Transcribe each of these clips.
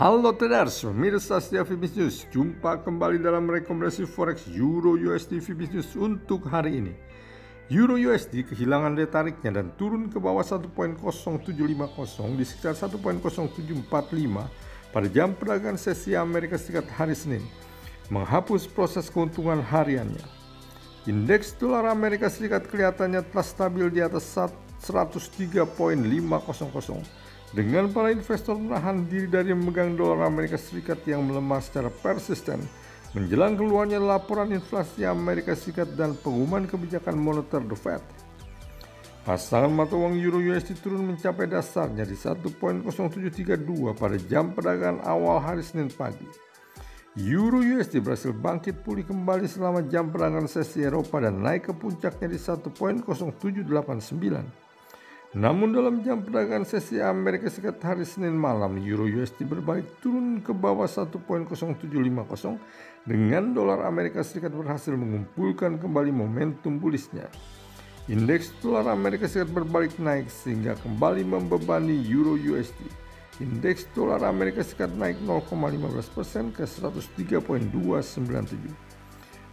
Halo traders, pemirsa setia Fibis News. Jumpa kembali dalam rekomendasi forex Euro USD Fibis News untuk hari ini. Euro USD kehilangan daya tariknya dan turun ke bawah 1.0750 di sekitar 1.0745 pada jam perdagangan sesi Amerika Serikat hari Senin, menghapus proses keuntungan hariannya. Indeks dolar Amerika Serikat kelihatannya telah stabil di atas 103.500 dengan para investor menahan diri dari memegang dolar Amerika Serikat yang melemah secara persisten menjelang keluarnya laporan inflasi Amerika Serikat dan pengumuman kebijakan moneter The Fed. Pasangan mata uang Euro USD turun mencapai dasarnya di 1.0732 pada jam perdagangan awal hari Senin pagi. Euro USD berhasil bangkit pulih kembali selama jam perdagangan sesi Eropa dan naik ke puncaknya di 1.0789. Namun dalam jam perdagangan sesi Amerika Serikat hari Senin malam, Euro USD berbalik turun ke bawah 1.0750 dengan dolar Amerika Serikat berhasil mengumpulkan kembali momentum bullish-nya. Indeks dolar Amerika Serikat berbalik naik sehingga kembali membebani Euro USD. Indeks dolar Amerika Serikat naik 0,15% ke 103.297.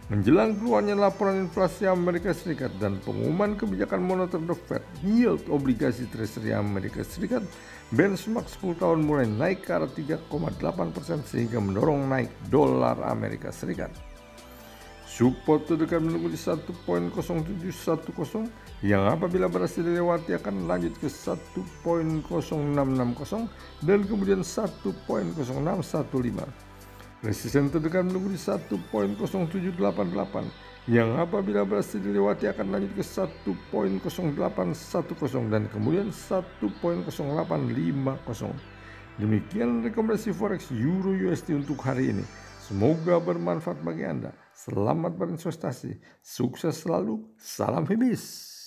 Menjelang keluarnya laporan inflasi Amerika Serikat dan pengumuman kebijakan moneter The Fed, yield obligasi Treasury Amerika Serikat benchmark 10 tahun mulai naik ke arah 3,8 persen sehingga mendorong naik dolar Amerika Serikat. Support terdekat menunggu di 1.0710 yang apabila berhasil dilewati akan lanjut ke 1.0660 dan kemudian 1.0615. Resisten terdekat menunggu di 1.0788 yang apabila berhasil dilewati akan lanjut ke 1.0810 dan kemudian 1.0850. Demikian rekomendasi forex Euro USD untuk hari ini. Semoga bermanfaat bagi Anda. Selamat berinvestasi. Sukses selalu. Salam hebis.